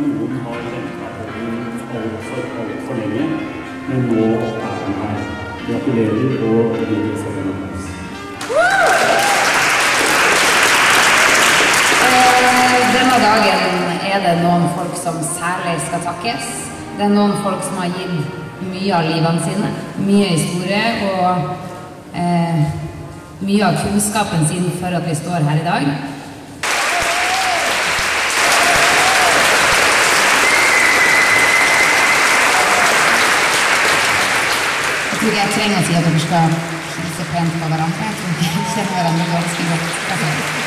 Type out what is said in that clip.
Noen har venta på den altfor, altfor lenge, men nå er den her. Gratulerer og gi dem Denne dagen er det noen folk som særlig skal takkes. Det er noen folk som har gitt mye av livene sine, mye historie og eh, mye av kunnskapen sin for at vi står her i dag. Jeg tror jeg trenger å si at dere skal hilse pent på hverandre. Jeg tror vi kjenner hverandre ganske godt.